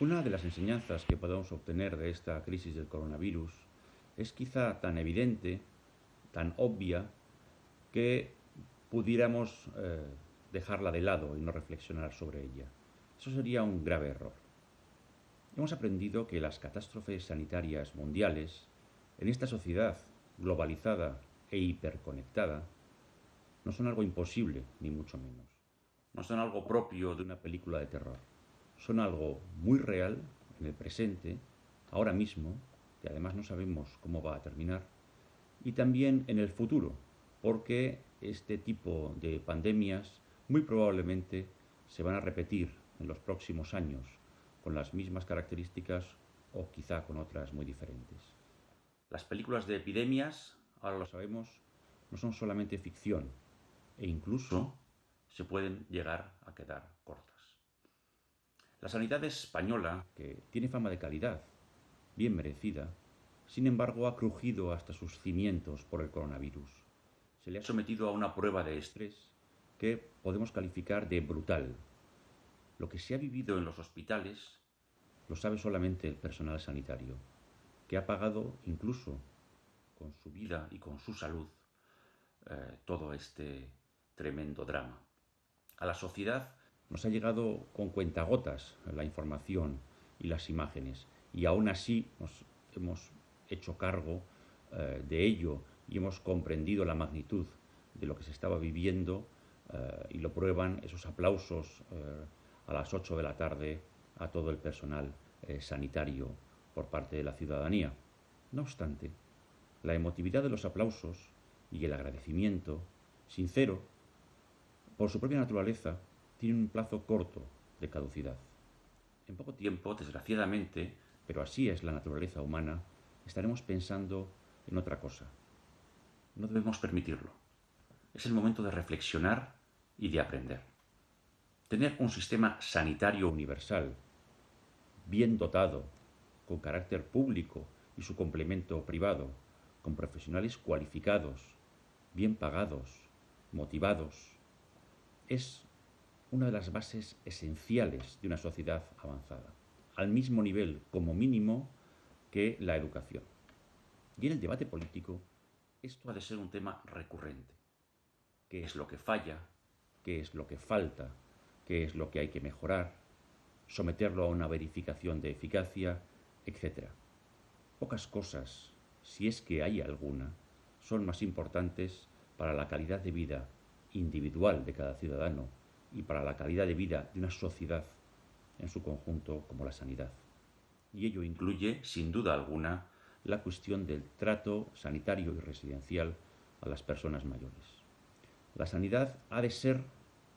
Una de las enseñanzas que podemos obtener de esta crisis del coronavirus es quizá tan evidente, tan obvia, que pudiéramos eh, dejarla de lado y no reflexionar sobre ella. Eso sería un grave error. Hemos aprendido que las catástrofes sanitarias mundiales, en esta sociedad globalizada e hiperconectada, no son algo imposible, ni mucho menos. No son algo propio de una película de terror. Son algo muy real en el presente, ahora mismo, que además no sabemos cómo va a terminar, y también en el futuro, porque este tipo de pandemias muy probablemente se van a repetir en los próximos años con las mismas características o quizá con otras muy diferentes. Las películas de epidemias, ahora lo sabemos, no son solamente ficción e incluso se pueden llegar a quedar. La sanidad española, que tiene fama de calidad, bien merecida, sin embargo ha crujido hasta sus cimientos por el coronavirus. Se le ha sometido a una prueba de estrés que podemos calificar de brutal. Lo que se ha vivido en los hospitales lo sabe solamente el personal sanitario, que ha pagado incluso con su vida y con su salud eh, todo este tremendo drama. A la sociedad nos ha llegado con cuentagotas la información y las imágenes y aún así nos hemos hecho cargo eh, de ello y hemos comprendido la magnitud de lo que se estaba viviendo eh, y lo prueban esos aplausos eh, a las 8 de la tarde a todo el personal sanitario por parte de la ciudadanía. No obstante, la emotividad de los aplausos y el agradecimiento, sincero, por su propia naturaleza, tiene un plazo corto de caducidad. En poco tiempo, desgraciadamente, pero así es la naturaleza humana, estaremos pensando en otra cosa. No debemos permitirlo. Es el momento de reflexionar y de aprender. Tener un sistema sanitario universal, bien dotado, con carácter público y su complemento privado, con profesionales cualificados, bien pagados, motivados, es una de las bases esenciales de una sociedad avanzada, al mismo nivel, como mínimo, que la educación. Y en el debate político, esto ha de ser un tema recurrente. ¿Qué es lo que falla? ¿Qué es lo que falta? ¿Qué es lo que hay que mejorar? Someterlo a una verificación de eficacia, etc. Pocas cosas, si es que hay alguna, son más importantes para la calidad de vida individual de cada ciudadano y para la calidad de vida de una sociedad en su conjunto como la sanidad. Y ello incluye, sin duda alguna, la cuestión del trato sanitario y residencial a las personas mayores. La sanidad ha de ser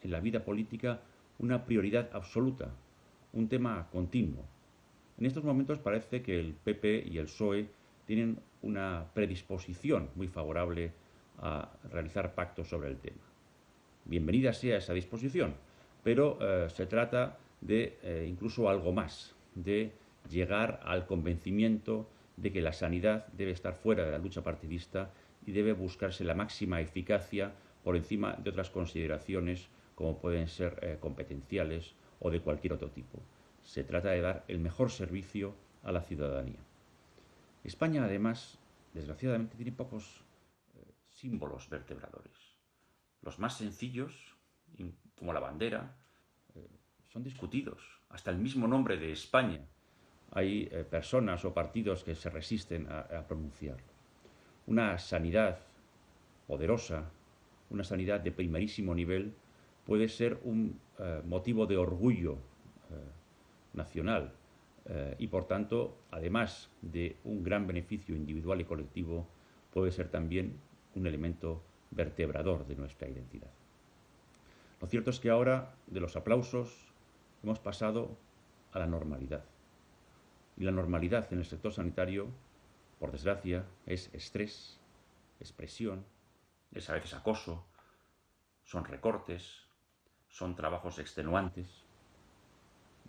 en la vida política una prioridad absoluta, un tema continuo. En estos momentos parece que el PP y el PSOE tienen una predisposición muy favorable a realizar pactos sobre el tema. Bienvenida sea esa disposición, pero eh, se trata de eh, incluso algo más, de llegar al convencimiento de que la sanidad debe estar fuera de la lucha partidista y debe buscarse la máxima eficacia por encima de otras consideraciones como pueden ser eh, competenciales o de cualquier otro tipo. Se trata de dar el mejor servicio a la ciudadanía. España, además, desgraciadamente, tiene pocos símbolos vertebradores. Los más sencillos, como la bandera, eh, son discutidos. Hasta el mismo nombre de España hay eh, personas o partidos que se resisten a, pronunciarlo. Una sanidad poderosa, una sanidad de primerísimo nivel, puede ser un eh, motivo de orgullo nacional y, por tanto, además de un gran beneficio individual y colectivo, puede ser también un elemento vertebrador de nuestra identidad. Lo cierto es que ahora de los aplausos hemos pasado a la normalidad. Y la normalidad en el sector sanitario, por desgracia, es estrés, es presión, es a veces acoso, son recortes, son trabajos extenuantes.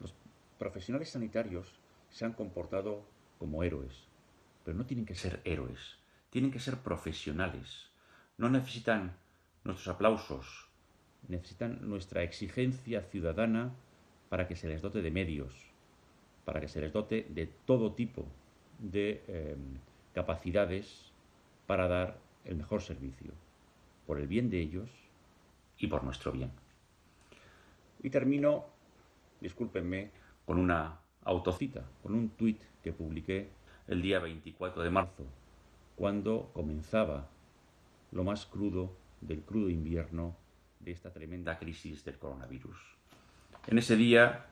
Los profesionales sanitarios se han comportado como héroes, pero no tienen que ser héroes, tienen que ser profesionales, no necesitan nuestros aplausos, necesitan nuestra exigencia ciudadana para que se les dote de medios, para que se les dote de todo tipo de eh, capacidades para dar el mejor servicio, por el bien de ellos y por nuestro bien. Y termino, discúlpenme, con una autocita, con un tuit que publiqué el día 24 de marzo, cuando comenzaba lo más crudo del crudo invierno de esta tremenda crisis del coronavirus. En ese día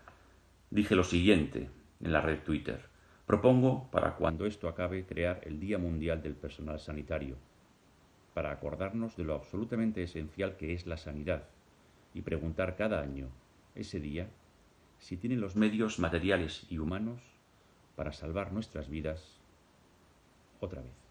dije lo siguiente en la red Twitter. Propongo, para cuando esto acabe, crear el Día Mundial del Personal Sanitario, para acordarnos de lo absolutamente esencial que es la sanidad y preguntar cada año, ese día, si tienen los medios materiales y humanos para salvar nuestras vidas otra vez.